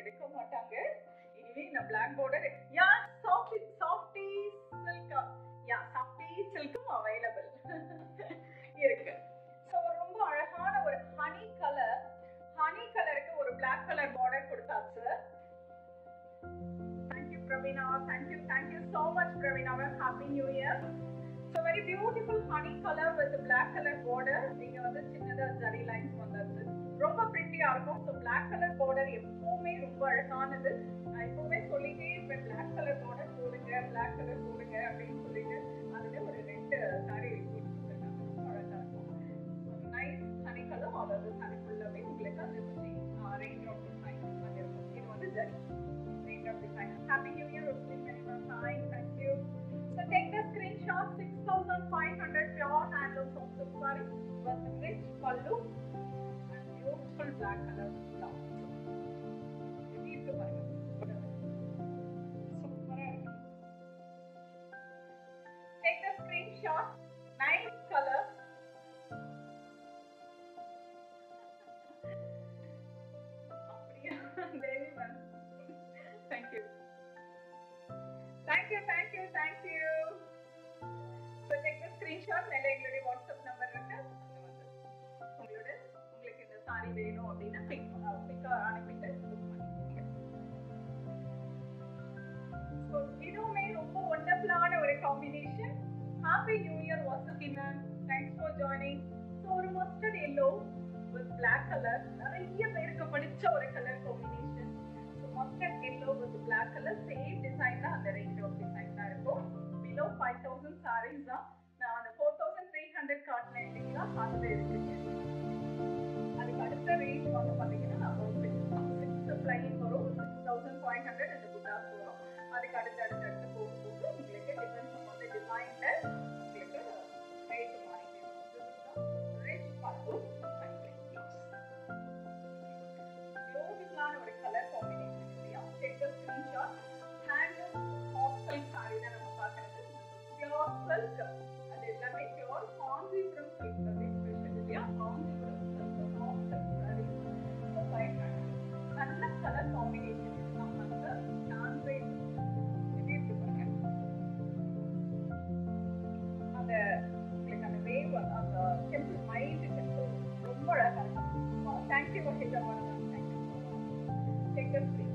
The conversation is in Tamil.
எடுக்க மாட்டாங்க. இதுவே பிளாக் போர்டர் யா சாஃப்டி சாஃப்டி சில்கம் யா சாஃப்டி சில்கும் அவைலபிள் இருக்கு. ஸோ ரொம்ப அழகான ஒரு ஹனி கலர் ஹனி கலருக்கு ஒரு பிளாக் கலர் பார்டர் கொடுத்தாச்சு. Thank you Praveena thank you thank you so much Praveena ma'am happy new year so very beautiful honey colour with black colour border இங்க வந்து சின்னதாக ஜரி லைன்ஸ் வந்து ரொம்ப இருக்கும் ஸோ பிளாக் கலர் பார்டர் எப்பவுமே ரொம்ப அழகானது. நான் எப்பவுமே சொல்லிட்டே இருப்பேன் பிளாக் கலர் பார்டர் போடுங்க பிளாக் கலர் போடுங்க அப்படின்னு சொல்லிட்டு அதுல ஒரு ரெண்டு சாரி போட்டுருக்காங்க ரொம்ப அழகா இருக்கும் nice honey colour all over sari ஃபுல்லாவே உங்களுக்கு அந்த ரெயின் ட்ராப் டிசைன் இது வந்து zari raindrop design happy new year Rosly hi thank you So take the screenshot. 6500 pure handloom soft silk saree with rich pallu. Black color உங்களுக்கு வேணும் அப்படின்னா பிக் பிக் அனுப்பிட்டு பண்ணிக்கோங்க. ஸோ இதுவுமே ரொம்ப ஒண்டர்ஃபுல்லான ஒரு combination happy new year Vasuki ma'am thanks for joining so ஒரு mustard yellow with black colour நிறைய பேருக்கு பிடிச்ச ஒரு colour combination so mustard yellow with black colour same design தான் அந்த ரேஞ்ச் ஆஃப் டிசைன் தான் இருக்கும். பிலோ ஃபைவ் தௌசண்ட் சாரீஸ் தான். நான் அந்த ஃபோர் தௌசண்ட் த்ரீ ஹண்ட்ரட் காட்டினேன் இல்லைங்களா அதில் இருக்குங்க அதுக்கு அடுத்த ரேஞ்ச் வந்து பார்த்தீங்கன்னா அபவுட் சிக்ஸ் வரும். சிக்ஸ் தௌசண்ட் ஃபைவ் ஹண்ட்ரட் அந்த குட்டாஸ் வரும் அதுக்கு அடுத்து அடுத்து Take the free.